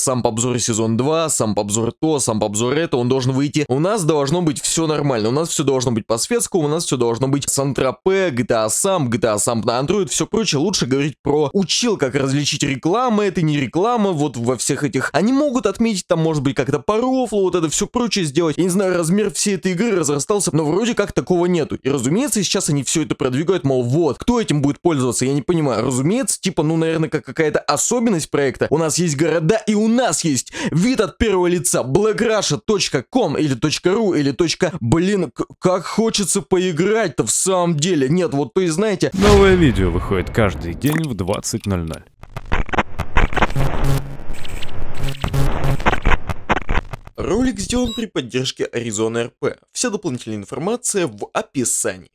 сам по обзору сезон 2, сам по обзору то, сам по обзору это, он должен выйти. У нас должно быть все нормально, у нас все должно быть по светскому, у нас все должно быть Сан-Тропе, GTA сам, GTA сам на Android, все прочее. Лучше говорить про учил, как различить реклама, это не реклама, вот во всех этих. Они могут отметить там, может быть, как-то по рофлу, вот это все прочее сделать. Я не знаю, размер всей этой игры разрастался, но вроде как такого нету. И разумеется, сейчас они все это продвигают, мол, вот, кто этим будет пользоваться, я не понимаю. Разумеется, типа, ну, наверное, как какая-то особенность проекта. У нас есть города, и у нас есть вид от первого лица blackrussia.com или .ru или Блин, как хочется поиграть-то в самом деле. Нет, вот то и знаете... Новое видео выходит каждый день в 20.00. Ролик сделан при поддержке Arizona RP. Вся дополнительная информация в описании.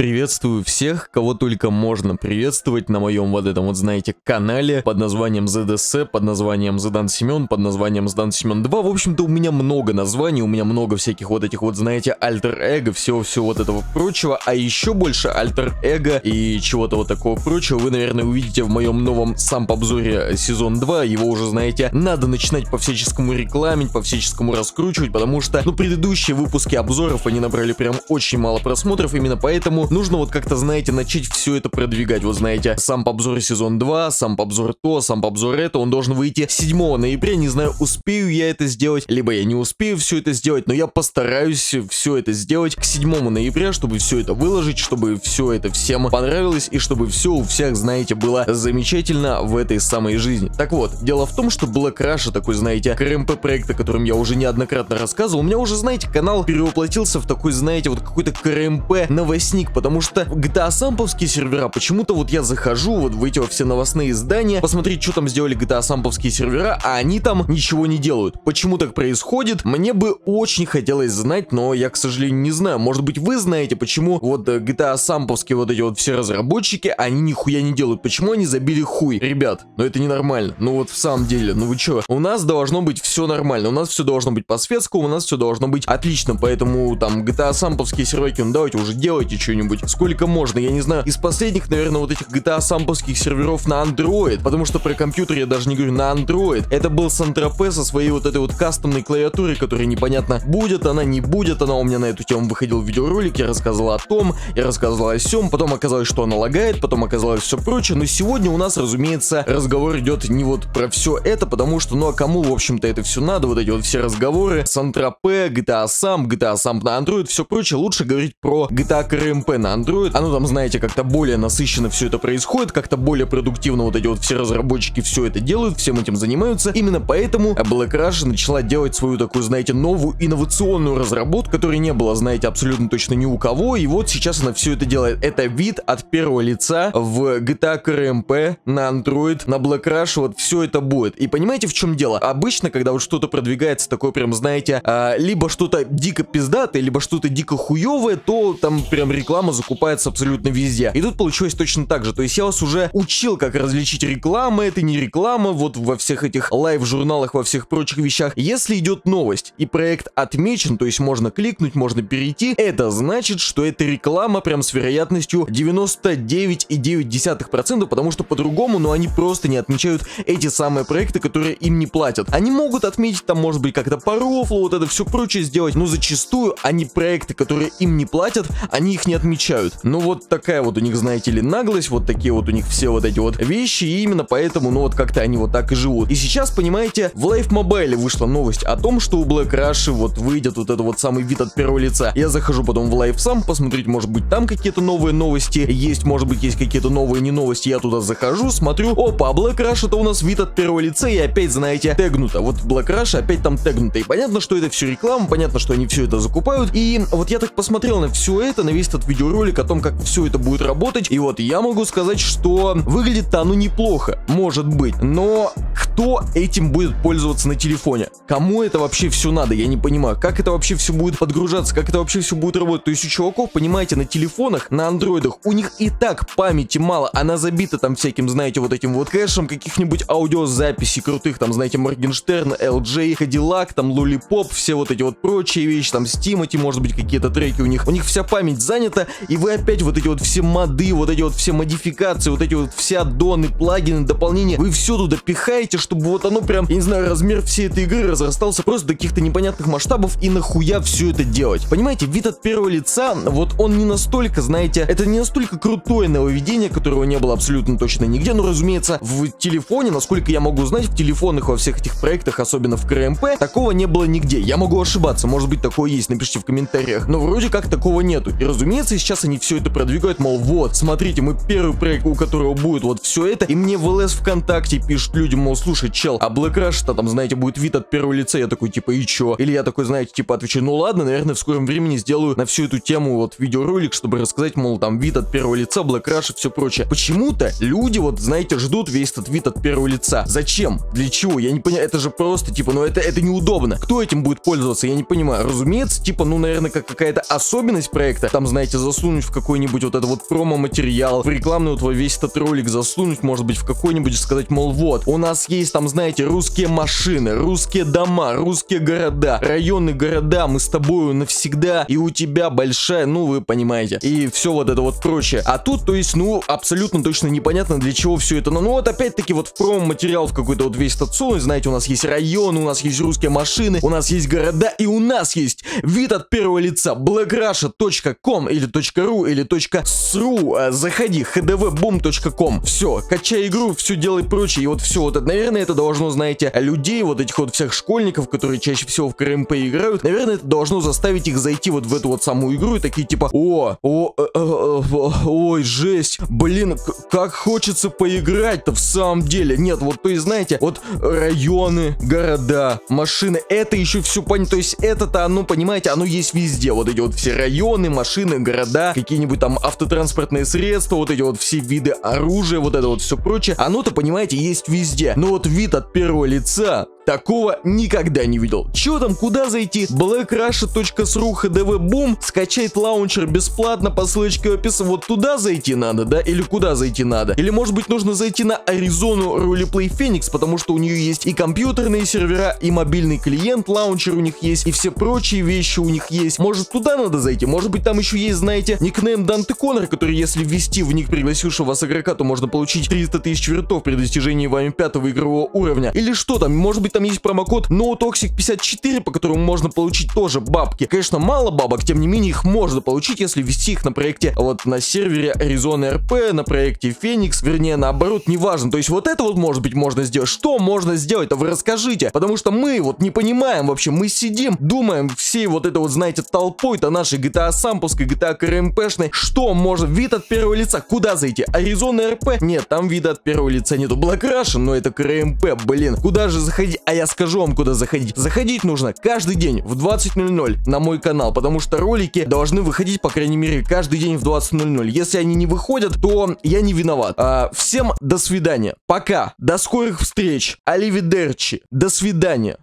Приветствую всех, кого только можно приветствовать на моем вот этом вот, знаете, канале под названием ZDS, под названием Задан Семен, под названием Задан Семен 2. В общем-то, у меня много названий, у меня много всяких вот этих вот, знаете, альтер-эго, всего-всего вот этого прочего, а еще больше альтер-эго и чего-то вот такого прочего вы, наверное, увидите в моем новом сам обзоре сезон 2. Его уже, знаете, надо начинать по всяческому рекламить, по всяческому раскручивать, потому что, ну, предыдущие выпуски обзоров, они набрали прям очень мало просмотров, именно поэтому нужно вот как-то, знаете, начать все это продвигать. Вот знаете, сам по обзору сезон 2, сам по обзору то, сам по обзору это, он должен выйти 7 ноября. Не знаю, успею я это сделать, либо я не успею все это сделать, но я постараюсь все это сделать к 7 ноября, чтобы все это выложить, чтобы все это всем понравилось и чтобы все у всех, знаете, было замечательно в этой самой жизни. Так вот, дело в том, что Black Rush, такой, знаете, КРМП проект, о котором я уже неоднократно рассказывал, у меня уже, знаете, канал перевоплотился в такой, знаете, вот какой-то КРМП новостник, потому что GTA самповские сервера, почему-то вот я захожу вот в эти все новостные издания, посмотреть, что там сделали GTA самповские сервера, а они там ничего не делают. Почему так происходит? Мне бы очень хотелось знать, но я, к сожалению, не знаю. Может быть, вы знаете, почему вот э, GTA самповские вот эти вот все разработчики, они нихуя не делают. Почему они забили хуй? Ребят, ну это ненормально. Ну вот в самом деле, ну вы чё? У нас должно быть все нормально, у нас все должно быть по-светскому, у нас все должно быть отлично, поэтому там GTA самповские серверки, ну давайте уже делайте что-нибудь что-нибудь, сколько можно, я не знаю. Из последних, наверное, вот этих GTA самповских серверов на Android, потому что про компьютер я даже не говорю на Android. Это был Сантропе со своей вот этой вот кастомной клавиатурой, которая непонятно будет она, не будет она. У меня на эту тему выходил видеоролик, я рассказывал о том, я рассказывал о сем, потом оказалось, что она лагает, потом оказалось все прочее. Но сегодня у нас, разумеется, разговор идет не вот про все это, потому что, ну а кому, в общем-то, это все надо, вот эти вот все разговоры, Сантропе, GTA сам, GTA сам на Android, все прочее, лучше говорить про GTA КРМП на Android. Оно там, знаете, как-то более насыщенно все это происходит, как-то более продуктивно вот эти вот все разработчики все это делают, всем этим занимаются. Именно поэтому Black Rush начала делать свою такую, знаете, новую инновационную разработку, которой не было, знаете, абсолютно точно ни у кого. И вот сейчас она все это делает. Это вид от первого лица в GTA KRMP на Android, на Black Rush, вот все это будет. И понимаете, в чем дело? Обычно, когда вот что-то продвигается такое прям, знаете, а, либо что-то дико пиздатое, либо что-то дико хуевое, то там прям реклама реклама закупается абсолютно везде. И тут получилось точно так же. То есть я вас уже учил, как различить реклама, это не реклама, вот во всех этих лайв-журналах, во всех прочих вещах. Если идет новость и проект отмечен, то есть можно кликнуть, можно перейти, это значит, что это реклама прям с вероятностью 99,9%, потому что по-другому, ну они просто не отмечают эти самые проекты, которые им не платят. Они могут отметить там, может быть, как-то по рофлу, вот это все прочее сделать, но зачастую они проекты, которые им не платят, они их не отмечают замечают. Ну вот такая вот у них, знаете ли, наглость, вот такие вот у них все вот эти вот вещи, и именно поэтому, ну вот как-то они вот так и живут. И сейчас, понимаете, в Life Mobile вышла новость о том, что у Black Rush вот выйдет вот это вот самый вид от первого лица. Я захожу потом в Live сам, посмотреть, может быть, там какие-то новые новости есть, может быть, есть какие-то новые не новости, я туда захожу, смотрю, опа, Black Rush это у нас вид от первого лица, и опять, знаете, тегнуто. Вот Black Rush опять там тегнуто. И понятно, что это все реклама, понятно, что они все это закупают. И вот я так посмотрел на все это, на весь этот видео видеоролик о том, как все это будет работать. И вот я могу сказать, что выглядит-то оно неплохо, может быть. Но кто этим будет пользоваться на телефоне? Кому это вообще все надо? Я не понимаю. Как это вообще все будет подгружаться? Как это вообще все будет работать? То есть у чуваков, понимаете, на телефонах, на андроидах, у них и так памяти мало. Она забита там всяким, знаете, вот этим вот кэшем каких-нибудь аудиозаписей крутых, там, знаете, Моргенштерн, LJ, Cadillac, там, Lollipop, все вот эти вот прочие вещи, там, Стимати, может быть, какие-то треки у них. У них вся память занята, и вы опять вот эти вот все моды, вот эти вот все модификации, вот эти вот все аддоны, плагины, дополнения, вы все туда пихаете, чтобы вот оно прям, я не знаю, размер всей этой игры разрастался просто до каких-то непонятных масштабов, и нахуя все это делать? Понимаете, вид от первого лица, вот он не настолько, знаете, это не настолько крутое нововведение, которого не было абсолютно точно нигде, но, разумеется, в телефоне, насколько я могу знать, в телефонах во всех этих проектах, особенно в КРМП, такого не было нигде. Я могу ошибаться, может быть такое есть, напишите в комментариях, но вроде как такого нету. И, разумеется, сейчас они все это продвигают, мол, вот, смотрите, мы первый проект, у которого будет вот все это, и мне в ЛС ВКонтакте пишут люди, мол, слушай, чел, а Black Rush-то там, знаете, будет вид от первого лица, я такой, типа, и чё? Или я такой, знаете, типа, отвечаю, ну ладно, наверное, в скором времени сделаю на всю эту тему вот видеоролик, чтобы рассказать, мол, там вид от первого лица, Black Rush и все прочее. Почему-то люди вот, знаете, ждут весь этот вид от первого лица. Зачем? Для чего? Я не понимаю, это же просто, типа, ну это, это неудобно. Кто этим будет пользоваться? Я не понимаю. Разумеется, типа, ну, наверное, как какая-то особенность проекта, там, знаете, засунуть в какой-нибудь вот это вот промо-материал, в рекламный вот весь этот ролик засунуть, может быть, в какой-нибудь, сказать, мол, вот, у нас есть там, знаете, русские машины, русские дома, русские города, районы города, мы с тобой навсегда, и у тебя большая, ну, вы понимаете, и все вот это вот прочее. А тут, то есть, ну, абсолютно точно непонятно, для чего все это. Но, ну, вот опять-таки вот в промо-материал в какой-то вот весь этот сунуть, знаете, у нас есть районы, у нас есть русские машины, у нас есть города, и у нас есть вид от первого лица blackrussia.com или .ru или .sru. Э, заходи, hdvboom.com. Все, качай игру, все делай прочее. И вот все, вот это, наверное, это должно, знаете, людей, вот этих вот всех школьников, которые чаще всего в КРМП играют, наверное, это должно заставить их зайти вот в эту вот самую игру и такие типа, о, о, э, э, ой, жесть, блин, как хочется поиграть-то в самом деле. Нет, вот, то есть, знаете, вот районы, города, машины, это еще все понятно, то есть это-то оно, понимаете, оно есть везде, вот эти вот все районы, машины, города, какие-нибудь там автотранспортные средства, вот эти вот все виды оружия, вот это вот все прочее, оно-то, понимаете, есть везде. Но вот вид от первого лица, Такого никогда не видел. Чё там, куда зайти? blackrussia.sru hdv boom, скачать лаунчер бесплатно по ссылочке в описании. Вот туда зайти надо, да? Или куда зайти надо? Или может быть нужно зайти на Arizona Roleplay Phoenix, потому что у нее есть и компьютерные сервера, и мобильный клиент, лаунчер у них есть, и все прочие вещи у них есть. Может туда надо зайти? Может быть там еще есть, знаете, никнейм Данте Коннор, который если ввести в ник пригласившего вас игрока, то можно получить 300 тысяч вертов при достижении вами пятого игрового уровня. Или что там? Может быть там есть промокод NoToxic54, по которому можно получить тоже бабки. Конечно, мало бабок, тем не менее их можно получить, если ввести их на проекте, вот на сервере Arizona RP, на проекте Phoenix, вернее наоборот, неважно. То есть вот это вот может быть можно сделать. Что можно сделать-то вы расскажите, потому что мы вот не понимаем вообще, мы сидим, думаем всей вот это вот, знаете, толпой-то нашей GTA сампуской, GTA КРМПшной, что можно, вид от первого лица, куда зайти? Arizona RP? Нет, там вида от первого лица нету. Black Russian, но это КРМП, блин. Куда же заходить? А я скажу вам, куда заходить. Заходить нужно каждый день в 20.00 на мой канал, потому что ролики должны выходить, по крайней мере, каждый день в 20.00. Если они не выходят, то я не виноват. А, всем до свидания. Пока. До скорых встреч. Оливидерчи. До свидания.